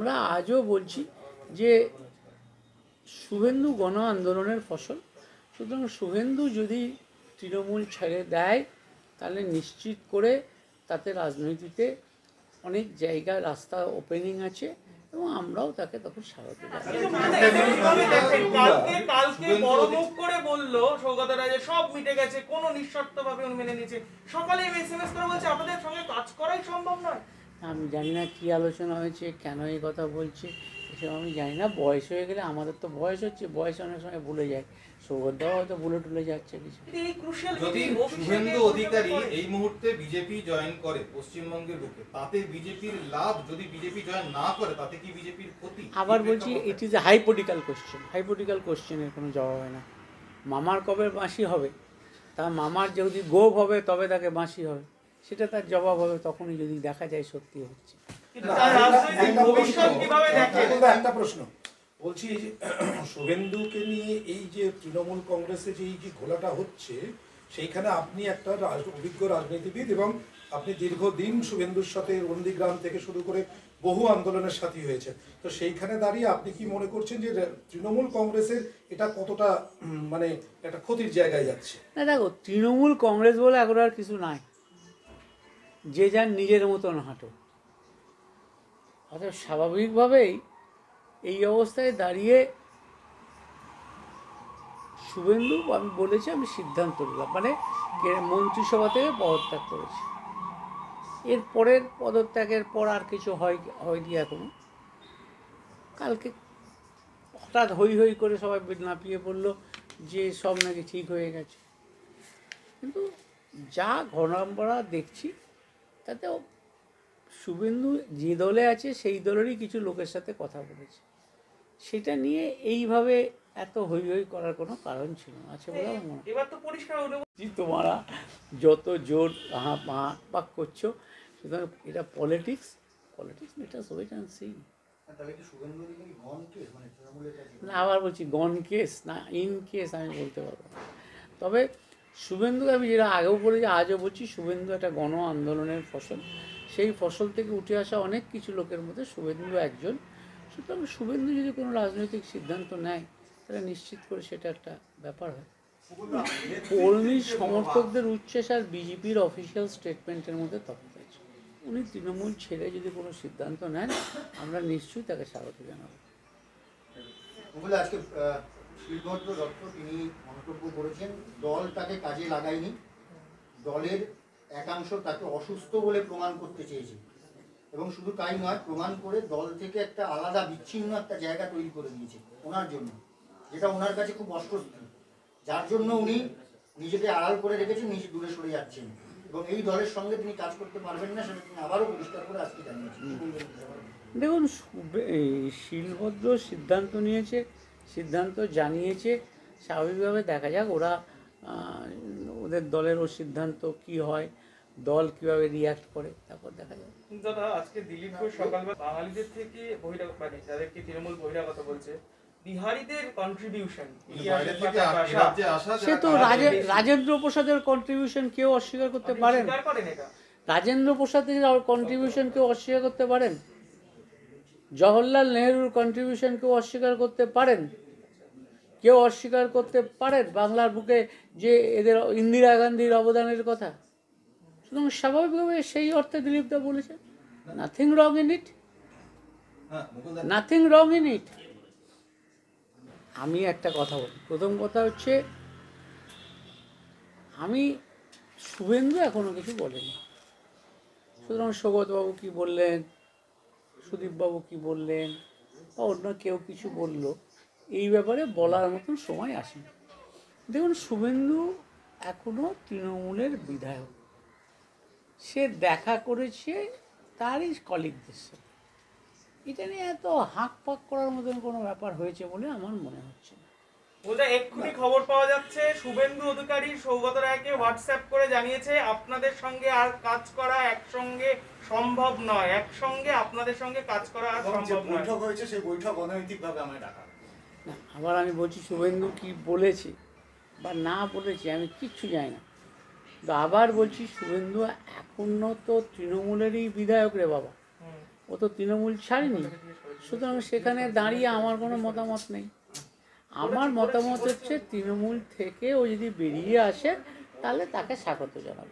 আমরা আজও বলছি যে শুভেন্দু গণ আন্দোলনের ফসল। সুতরাং শুভেন্দু যদি তৃণমূল ছেড়ে দেয়, তাহলে নিশ্চিত করে তাতে রাজনীতিতে অনেক জায়গায় রাস্তা ওপেনিং আছে এবং আমরাও তাকে তখন স্বাগত সকালে করে বলছে সঙ্গে কাজ করাই সম্ভব নয়। আমি জানি না কী আলোচনা হয়েছে কেন এই কথা বলছে এসব আমি জানি না। বয়স হয়ে গেলে আমাদের তো বয়স হচ্ছে বয়স অনেক সময় ভুলে যায়। সৌগতদাও হয়তো ভুলে টুলে যাচ্ছে কিছু। কিন্তু এই ক্রুশিয়াল যদি শুভেন্দু অধিকারী এই মুহূর্তে বিজেপি জয়েন করে পশ্চিমবঙ্গের বুকে তাতে বিজেপির লাভ যদি বিজেপি জয়েন না করে তাতে কি বিজেপির ক্ষতি? আবার বলছি? ইট ইজ এ হাইপোটিক্যাল কোশ্চেন হাইপোটিক্যাল কোশ্চেনের কোনো জবাব হয় না। মামার কবে বাঁশি হবে? তা মামার যদি গোপ হবে তবে তাকে বাঁশি হবে। সেটা তার জবাব হবে তখনই যদি দেখা যায় সত্যি হচ্ছে। একটা প্রশ্ন। বলছি এই যে শুভেন্দুকে নিয়ে এই যে তৃণমূল কংগ্রেসে যে এই যে ঘোলাটা হচ্ছে সেইখানে আপনি একটা অভিজ্ঞ রাজনীতিবিদ এবং আপনি দীর্ঘদিন শুভেন্দুর সাথে নন্দীগ্রাম থেকে শুরু করে বহু আন্দোলনের সাথী হয়েছে তো সেইখানে দাঁড়িয়ে আপনি কি মনে করছেন যে তৃণমূল কংগ্রেসের এটা কতটা মানে একটা ক্ষতির জায়গায় যাচ্ছে? না দেখো তৃণমূল কংগ্রেস বলে এখন আর কিছু নাই। যে যার নিজের মতন হাঁটো। অর্থাৎ স্বাভাবিকভাবেই এই অবস্থায় দাঁড়িয়ে শুভেন্দু, আমি বলেছি, আমি সিদ্ধান্ত নিলাম। মানে মন্ত্রিসভা থেকে পদত্যাগ করেছি। এর পরের পদত্যাগের পর আর কিছু হয়, হয়নি এখনও। কালকে হঠাৎ হই হই করে সবাই নাপিয়ে পড়ল যে সব নাকি ঠিক হয়ে গেছে। কিন্তু যা ঘটনা দেখছি তাতে ও- শুভেন্দু যে দলে আছে সেই দলেরই কিছু লোকের সাথে কথা বলেছে। সেটা নিয়ে এইভাবে এত হই হই করার কোনো কারণ ছিল না আছে বলে আমার মনে হয়। এবার তো পরিষ্কার হলো। জি, তোমরা যত জোর হা পা পাক করছ সুতরাং এটা পলিটিক্স পলিটিক্স এটা ওয়েট অ্যান্ড সি মানে না আবার বলছি গন কেস না ইন কেস আমি বলতে পারব না। তবে শুভেন্দু আমি যেটা আগেও বলেছি, আজও বলছি, শুভেন্দু একটা গণ আন্দোলনের ফসল। সেই ফসল থেকে উঠে আসা অনেক কিছু লোকের মধ্যে শুভেন্দু একজন। সুতরাং শুভেন্দু যদি কোনো রাজনৈতিক সিদ্ধান্ত নেয়, তাহলে নিশ্চিত করে সেটা একটা ব্যাপার হয়। কর্মী সমর্থকদের উচ্ছ্বাস আর বিজেপির অফিসিয়াল স্টেটমেন্টের মধ্যে তফাৎ আছে। উনি তৃণমূল ছেড়ে যদি কোনো সিদ্ধান্ত নেন, আমরা নিশ্চয়ই তাকে স্বাগত জানাব। আজকে আহ, শিলভদ্র দত্ত তিনি মন্তব্য করেছেন দল তাকে কাজে লাগায়নি। দলের একাংশ তাকে অসুস্থ বলে প্রমাণ করতে চেয়েছে। এবং শুধু তাই নয় প্রমাণ করে দল থেকে একটা আলাদা বিচ্ছিন্ন একটা জায়গা তৈরি করে দিয়েছে ওনার জন্য যেটা ওনার কাছে খুব অস্বস্তি। যার জন্য উনি নিজেকে আড়াল করে রেখেছেন নিজে দূরে সরে যাচ্ছেন। এবং এই দলের সঙ্গে তিনি কাজ করতে পারবেন না সেটা তিনি আবারও পরিষ্কার করে আজকে জানিয়েছেন? দেখুন শিলভদ্র সিদ্ধান্ত নিয়েছে সিদ্ধান্ত জানিয়েছে স্বাভাবিকভাবে দেখা যাক ওরা ওদের দলের ও সিদ্ধান্ত কি হয় দল কীভাবে রিয়াক্ট করে তারপর দেখা যাবে দাদা আজকে দিলীপ ঘোষ সকালবেলা বাঙালিদের থেকে বহিরাগত মানে যাদেরকে তৃণমূল বহিরাগত বলছে বিহারিদের কন্ট্রিবিউশন আসা সে তো রাজে- রাজেন্দ্র প্রসাদের কন্ট্রিবিউশন কেউ অস্বীকার করতে পারেন? স্বীকার করেন এটা? রাজেন্দ্র প্রসাদের কন্ট্রিবিউশন কেউ অস্বীকার করতে পারেন? জওহরলাল নেহরুর কন্ট্রিবিউশন কেউ অস্বীকার করতে পারেন? কেউ অস্বীকার করতে পারেন? বাংলার বুকে যে এদের ইন্দিরা গান্ধীর অবদানের কথা? সুতরাং স্বাভাবিকভাবে সেই অর্থে দিলীপদা বলেছে nothing wrong in it nothing wrong in it আমি একটা কথা বলি। প্রথম কথা হচ্ছে, আমি শুভেন্দু এখনও কিছু বলেনি। সুতরাং সৌগতবাবু কি বললেন? সুদীপবাবু কি বললেন বা অন্য কেউ কিছু বলল, এই ব্যাপারে বলার মতন সময় আসেনি। দেখুন, শুভেন্দু এখনও তৃণমূলের বিধায়ক। সে দেখা করেছে তারই কলিগদের সাথে। এটা নিয়ে এত হাঁক পাক করার মতন কোনো ব্যাপার হয়েছে বলে আমার মনে হচ্ছে না। বলতে এক্ষুনি খবর পাওয়া যাচ্ছে। শুভেন্দু অধিকারী সৌগত রায়কে হোয়াটসঅ্যাপ করে জানিয়েছে আপনাদের সঙ্গে আর কাজ করা একসঙ্গে সম্ভব নয়। একসঙ্গে আপনাদের সঙ্গে কাজ করা আর যে সম্ভব নয়। বৈঠক হয়েছে সেই বৈঠক অনৈতিকভাবে আমায় ডাকা না আবার আমি বলছি শুভেন্দু কি বলেছে বা না বলেছে আমি কিচ্ছু জানি না। কিন্তু আবার বলছি শুভেন্দু এখনও তো তৃণমূলেরই বিধায়ক রে বাবা। ও তো তৃণমূল ছাড়েনি। সুতরাং সেখানে দাঁড়িয়ে আমার কোনো মতামত নেই। আমার মতামত হচ্ছে তৃণমূল থেকে ও যদি বেরিয়ে আসে তাহলে তাকে স্বাগত জানাব।